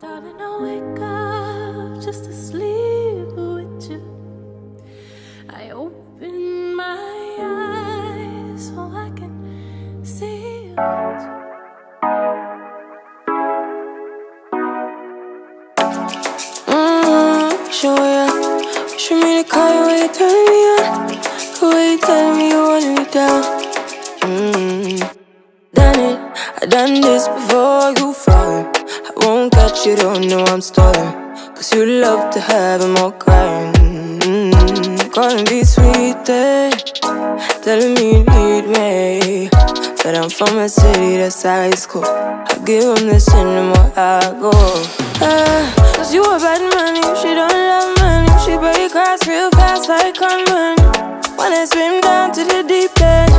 Darling, I wake up just to sleep with you. I open my eyes so I can see you. Mm. Wish me to call you when you turn me on. Cool way you tell me you me down. Mm, done it. I done this before won't you, don't know I'm stalling. Cause you love to have them all crying. Mm, calling me sweet, eh? telling me you need me. But I'm from a city that's high school. I give them the cinema, I go. Uh, Cause you a bad money, she don't love money. She break hearts real fast like conman. Wanna swim down to the deep end.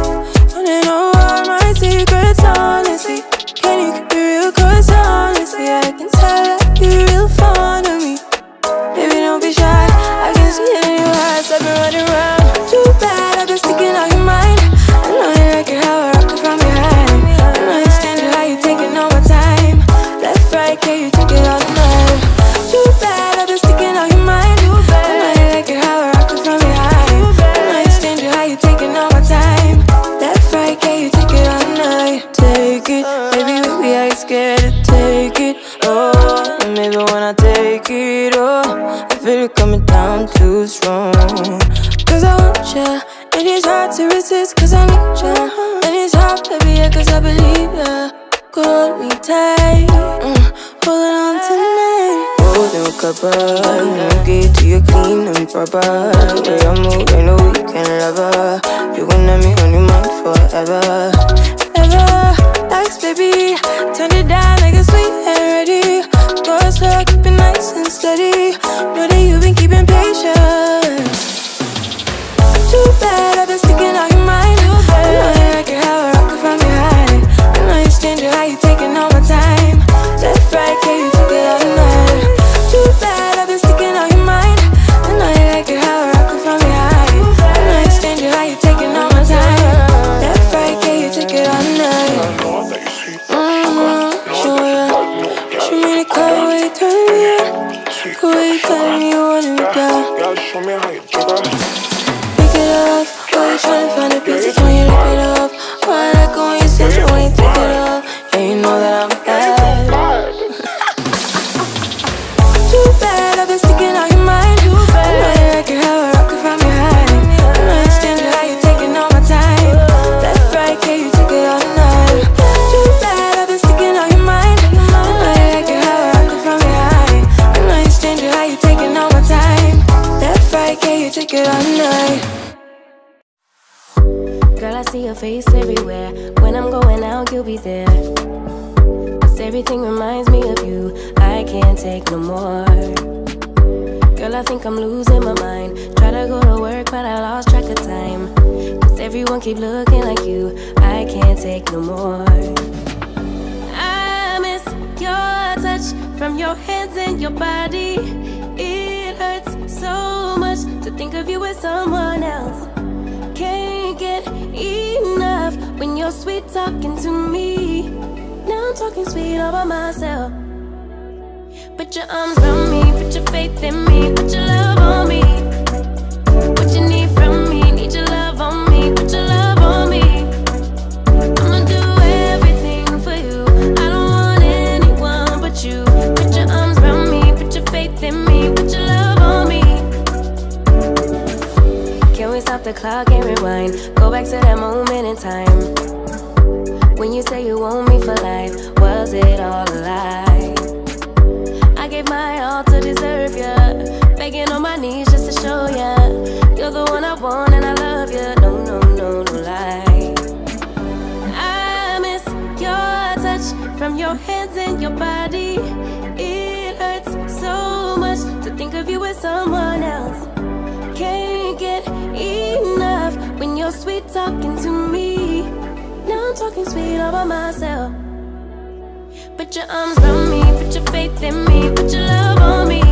Wanna know all my secrets, honestly. Cause I believe ya. Hold me tight, mm, holding on tonight. Holding a couple, no get to your clean and proper. Way I move, ain't no weekend lover. You gon' have me on your mind forever, ever. Thanks, baby. Turn it down like a sweet and ready. Go slow, keep it nice and steady. Find the pieces when you? Think I'm losing my mind. Try to go to work, but I lost track of time. Cause everyone keep looking like you. I can't take no more. I miss your touch from your hands and your body. It hurts so much to think of you with someone else. Can't get enough when you're sweet talking to me. Now I'm talking sweet all by myself. Put your arms around me, put your faith in me, put your love on me. What you need from me, need your love on me, put your love on me. I'ma do everything for you. I don't want anyone but you. Put your arms around me, put your faith in me, put your love on me. Can we stop the clock and rewind? Go back to that moment in time. When you say you want me for life, was it all a lie? Deserve ya. Begging on my knees just to show ya. You're the one I want and I love ya. No, no, no, no lie. I miss your touch from your hands and your body. It hurts so much to think of you with someone else. Can't get enough when you're sweet talking to me. Now I'm talking sweet all by myself. Put your arms around me, put your faith in me, put your love on me.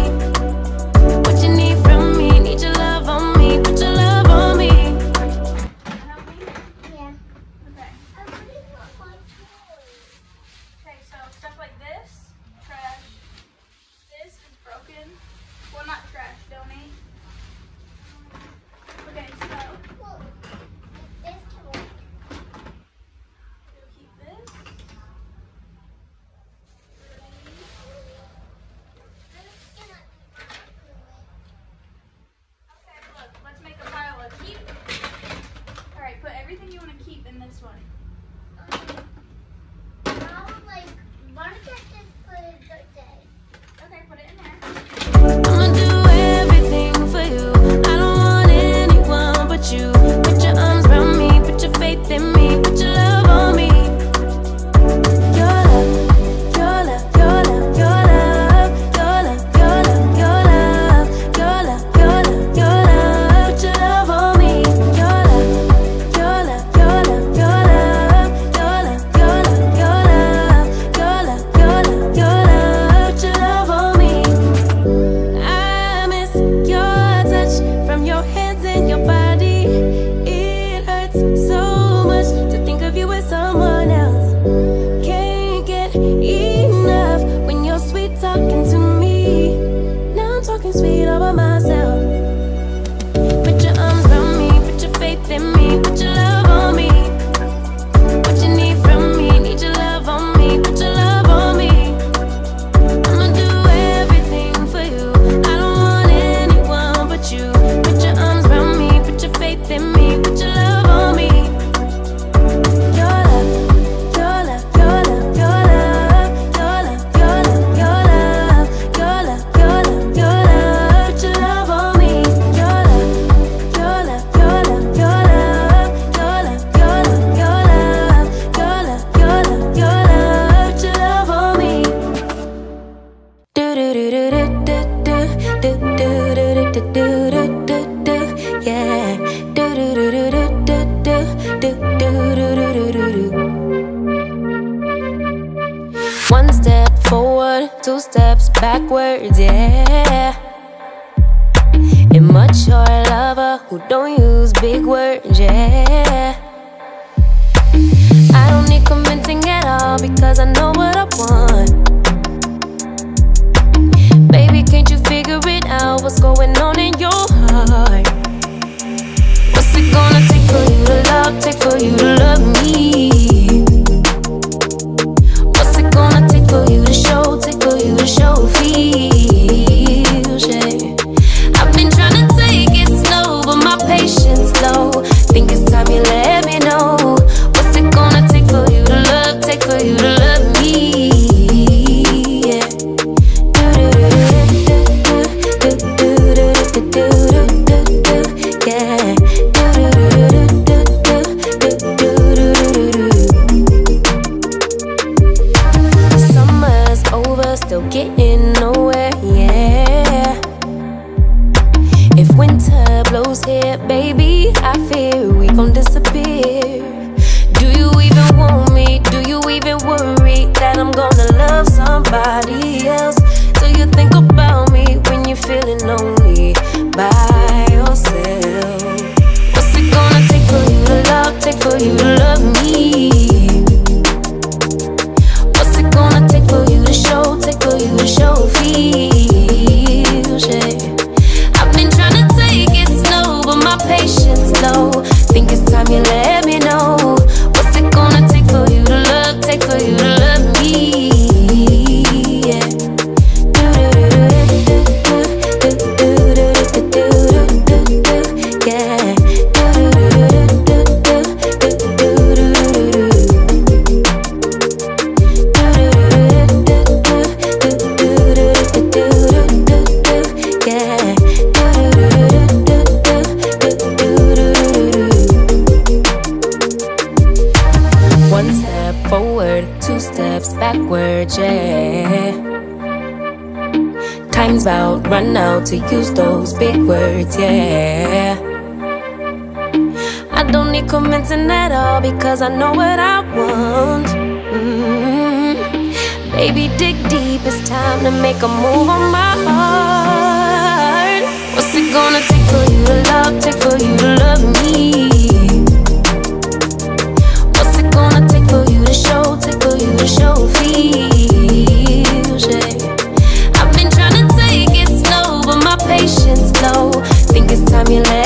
you think about me when you're feeling lonely by yourself? What's it gonna take for you to love, take for you to love? time's about run out to use those big words, yeah. I don't need convincing at all because I know what I want. Mm-hmm. Baby, dig deep, it's time to make a move on my heart. What's it gonna take for you to love, take for you to love me? Think it's time you let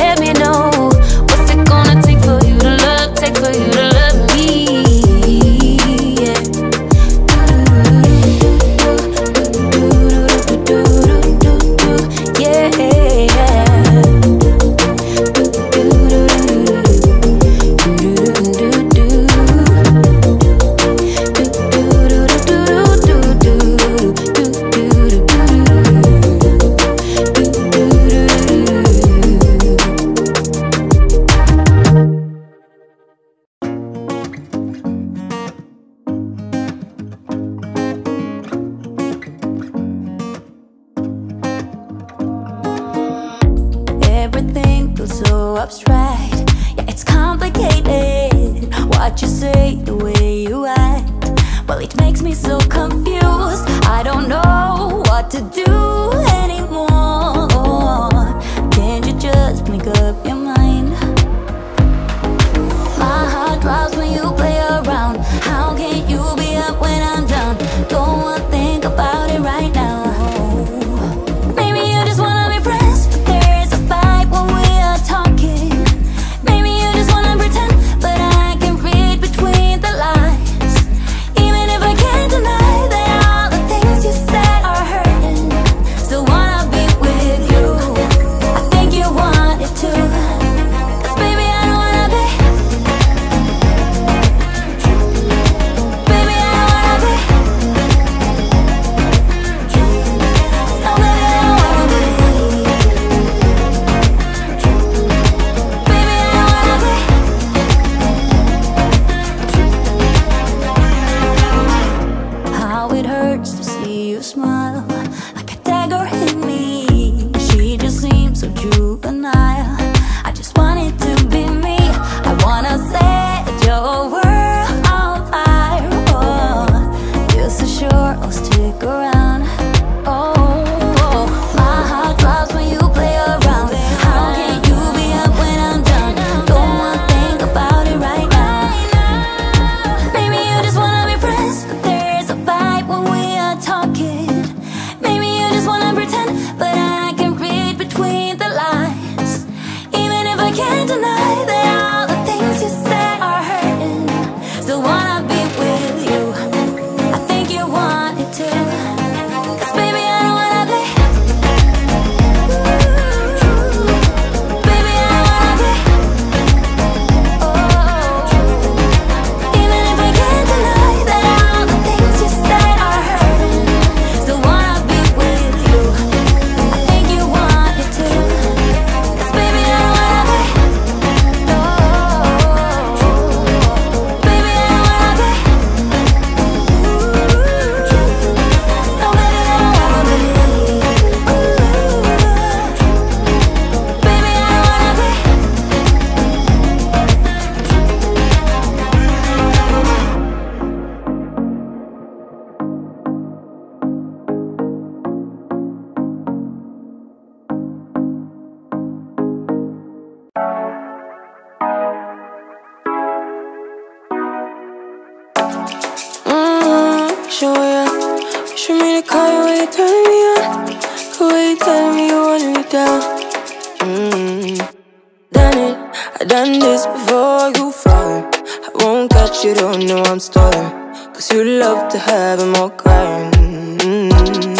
To hebben, maar kind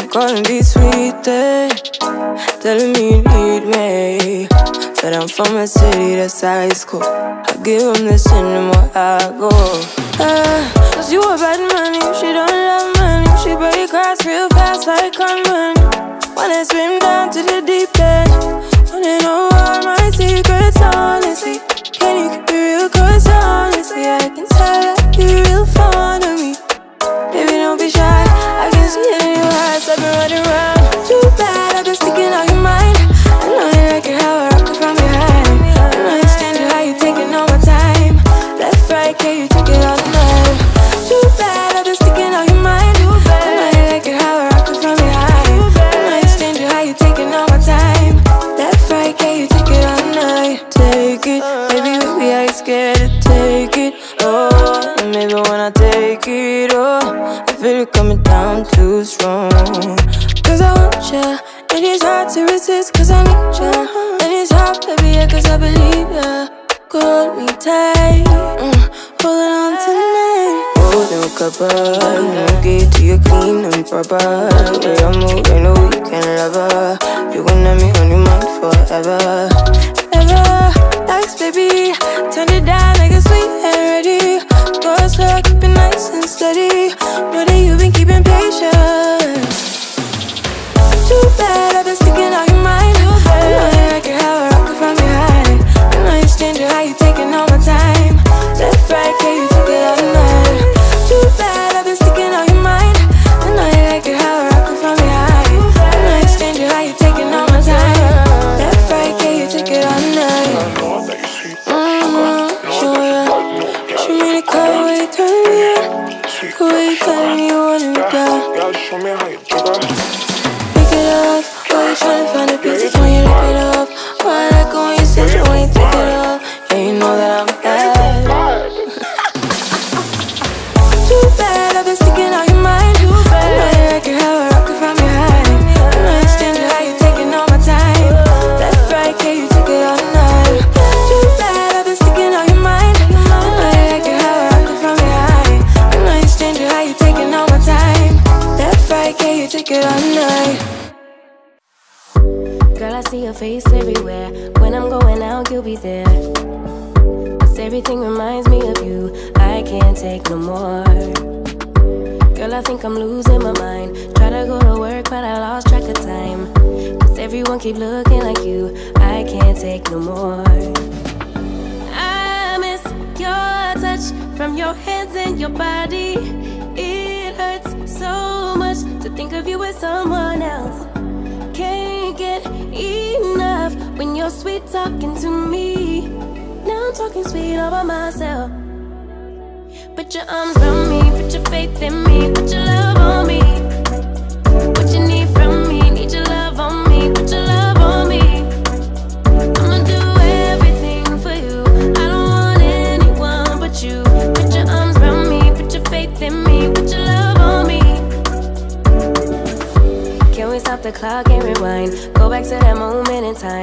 Kan mm-hmm. me sweetie, eh? Me you need me. Said I'm from a city that's high school I give him this shit the more I go. Eh, Cause you a bad money, she don't love money. She break hearts real fast like conman When I swim down to the deep end Wanna know all my secrets, honestly? Can you keep it real, cause honestly I can Turn it down like a sweet energy. Boy, stuck your face everywhere. When I'm going out, you'll be there. Cause everything reminds me of you. I can't take no more. Girl, I think I'm losing my mind. Try to go to work, but I lost track of time. Cause everyone keep looking like you. I can't take no more. I miss your touch from your hands and your body. It hurts so much to think of you as someone else. Can't get enough when you're sweet talking to me. Now I'm talking sweet all by myself. Put your arms around me, put your faith in me, put your love. back to that moment in time.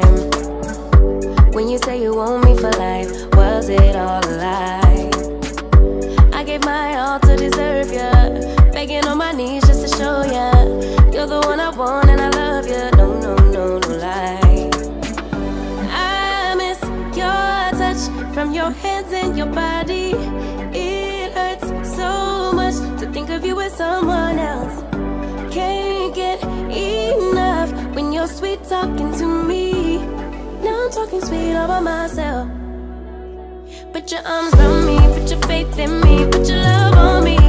sweet all by myself. Put your arms around me, put your faith in me, put your love on me.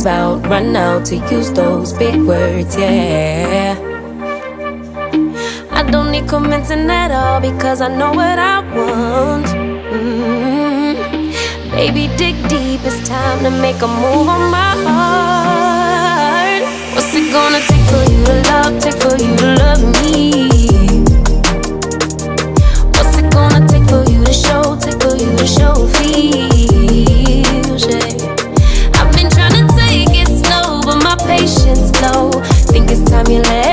brains out right now to use those big words, yeah. I don't need convincing at all because I know what I want. Mm-hmm. Baby, dig deep, it's time to make a move on my heart. What's it gonna take for you to love, take for you to love me? time you let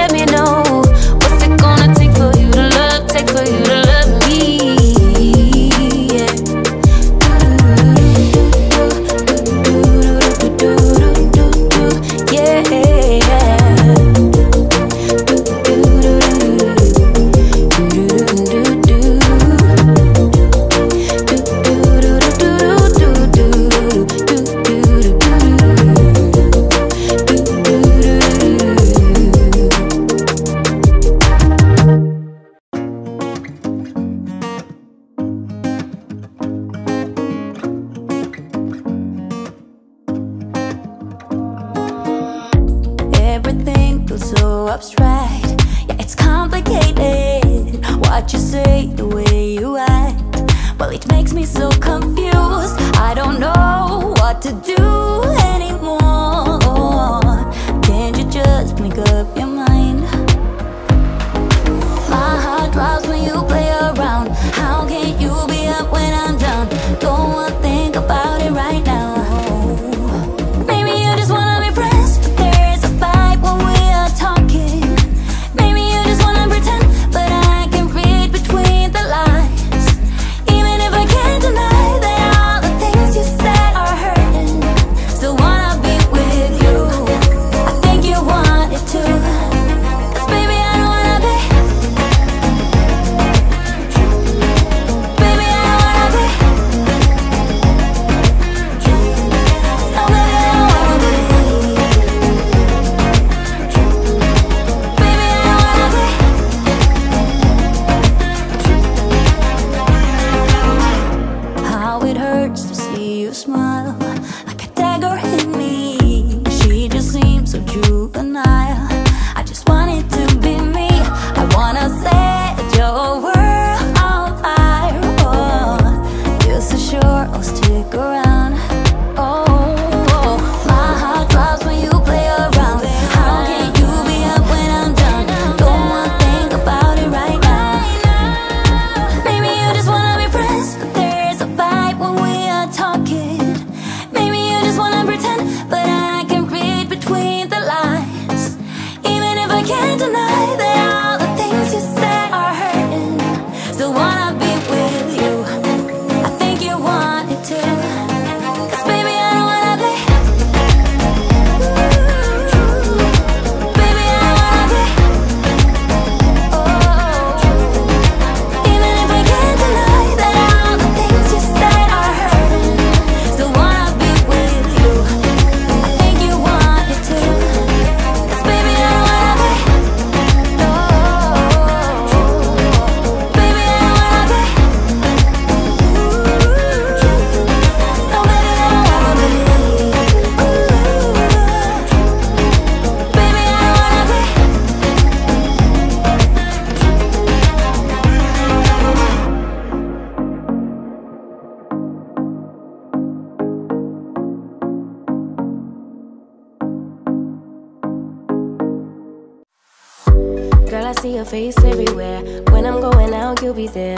your face everywhere. When I'm going out, you'll be there.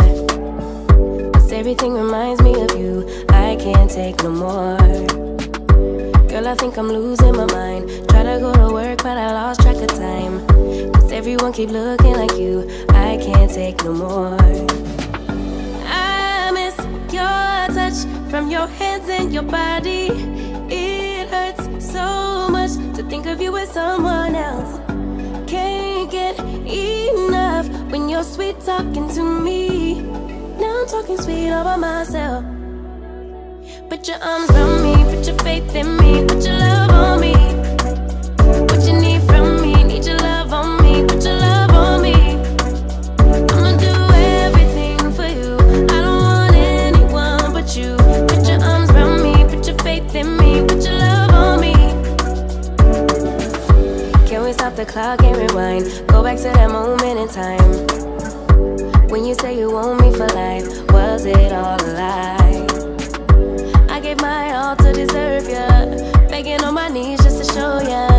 Cause everything reminds me of you. I can't take no more. Girl, I think I'm losing my mind. Try to go to work, but I lost track of time. Cause everyone keep looking like you. I can't take no more. I miss your touch from your hands and your body. It hurts so much to think of you with someone else. Enough when you're sweet talking to me. Now I'm talking sweet all by myself. Put your arms around me, put your faith in me, put your love on me. Clock and rewind? Go back to that moment in time. When you say you want me for life, was it all a lie? I gave my all to deserve ya. Begging on my knees just to show ya.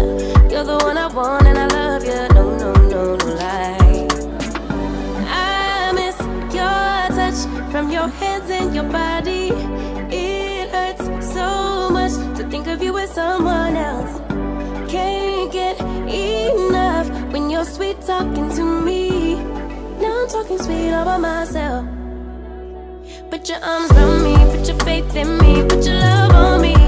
You're the one I want and I love ya. No, no, no, no lie. I miss your touch from your hands and your body. It hurts so much to think of you with someone else. Enough when you're sweet talking to me. Now I'm talking sweet all by myself. Put your arms around me, put your faith in me, put your love on me.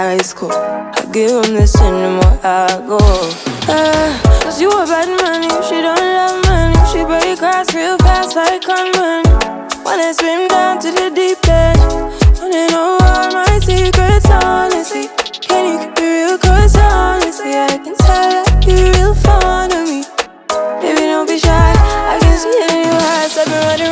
High school. I give them this anymore, I go. Ah, Cause you a bad money, she don't love money. She break hearts real fast like gunman. Wanna swim down to the deep end. Wanna know all my secrets, honestly. Can you keep it real? Cause honestly, I can tell that you're real fond of me. Baby, don't be shy. I can see it in your eyes. I've been running